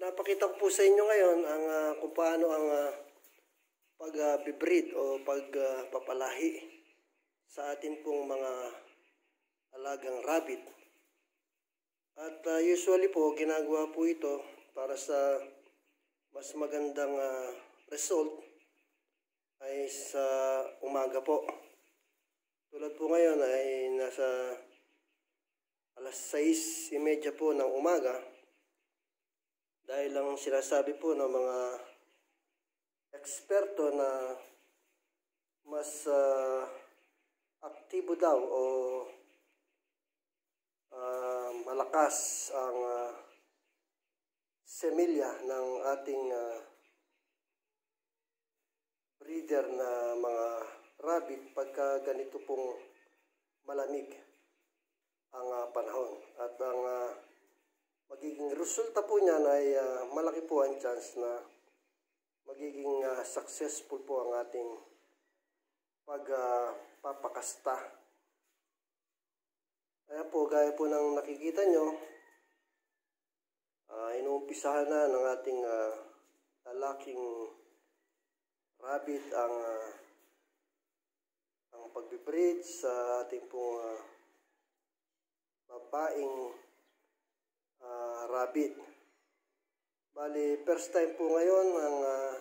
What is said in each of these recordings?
Pinapakita ko po sa inyo ngayon ang ah, kung paano ang uh, pag-breed o pagpapalahi sa atin pong mga alagang rabbit. At ah, usually po, ginagawa po ito para sa mas magandang ah, result ay sa umaga po. Tulad po ngayon ay nasa alas 6.30 po ng umaga dahil lang sinasabi po ng mga eksperto na mas ah, aktibo daw o ah, malakas ang ah, semilya ng ating ah, breeder na mga rabbit pagka ganito pong malamig ang ah, panahon. At ang ah, magiging resulta po niyan ay ah, malaki po ang chance na magiging ah, successful po ang ating pagpapakasta. Ayan po, gaya po ng nakikita nyo, uh, inuumpisahan na ng ating ah, lalaking rabbit ang ah, ang pagbibreed sa ating pong ah, babaeng ah, rabbit. Bali, first time po ngayon ang ah,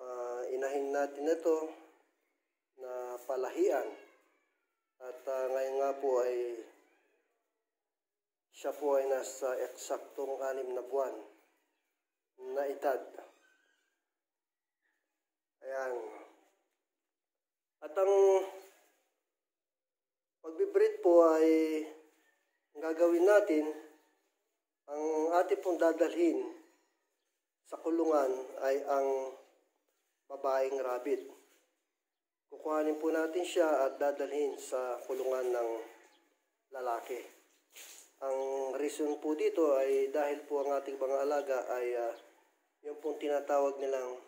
ah, inahin natin ito na palahian. At ah, ngayon nga po ay siya po ay nasa eksaktong anim na buwan na edad. Ayan. At ang pagbibreed po ay gagawin natin, ang ating pong dadalhin sa kulungan ay ang babaeng rabbit. Kukuhanin po natin siya at dadalhin sa kulungan ng lalaki. Ang reason po dito ay dahil po ang ating mga alaga ay uh, yung pong tinatawag nilang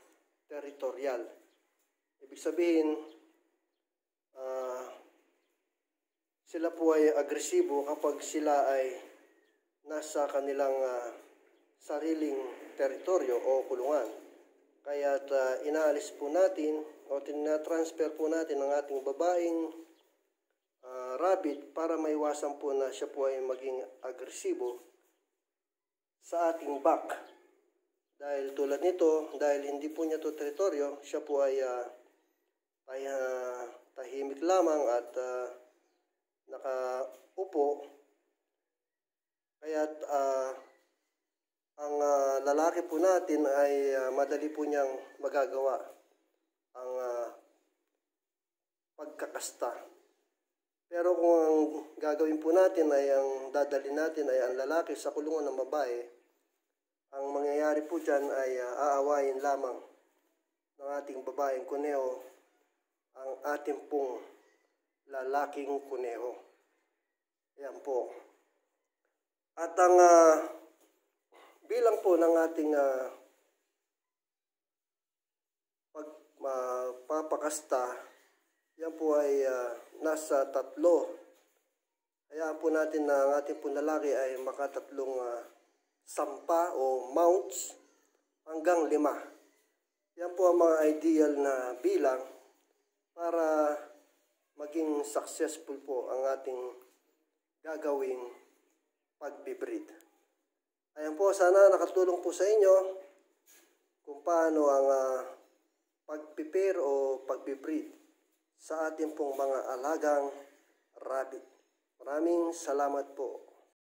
territorial. Ibig sabihin, uh, sila po ay agresibo kapag sila ay nasa kanilang uh, sariling teritoryo o kulungan. Kaya uh, inaalis po natin o tinatransfer po natin ang ating babaeng uh, rabbit para maiwasan po na siya po ay maging agresibo sa ating back. Dahil tulad nito, dahil hindi po niya to teritoryo, siya po ay uh, ay uh, tahimik lamang at uh, nakaupo. Kaya uh, ang uh, lalaki po natin ay uh, madali po niyang magagawa ang uh, pagkakasta. Pero kung ang gagawin po natin ay ang dadali natin ay ang lalaki sa kulungan ng babae, ang mangyayari po dyan ay uh, aawayin lamang ng ating babaeng kuneho ang ating pong lalaking kuneho. Yan po. At ang uh, bilang po ng ating uh, pagpapakasta, yan po ay uh, nasa tatlo. Hayaan po natin na ang ating pong lalaki ay makatatlong uh, sampa o mounts hanggang lima. Yan po ang mga ideal na bilang para maging successful po ang ating gagawing pagbibreed. Ayan po, sana nakatulong po sa inyo kung paano ang uh, pagprepare o pagbibreed sa ating pong mga alagang rabbit. Maraming salamat po.